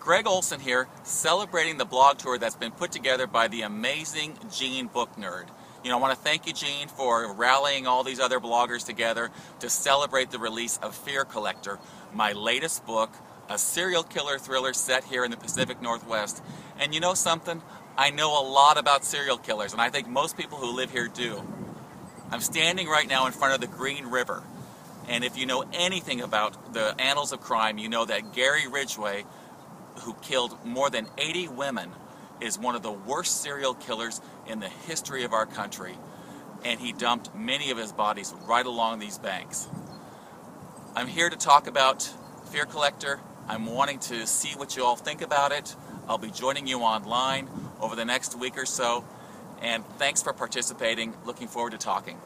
Gregg Olsen here, celebrating the blog tour that's been put together by the amazing Jean Book Nerd. You know, I want to thank you, Jean, for rallying all these other bloggers together to celebrate the release of Fear Collector, my latest book, a serial killer thriller set here in the Pacific Northwest. And you know something? I know a lot about serial killers, and I think most people who live here do. I'm standing right now in front of the Green River, and if you know anything about the annals of crime, you know that Gary Ridgway who killed more than 80 women, is one of the worst serial killers in the history of our country. And he dumped many of his bodies right along these banks. I'm here to talk about Fear Collector. I'm wanting to see what you all think about it. I'll be joining you online over the next week or so. And thanks for participating. Looking forward to talking.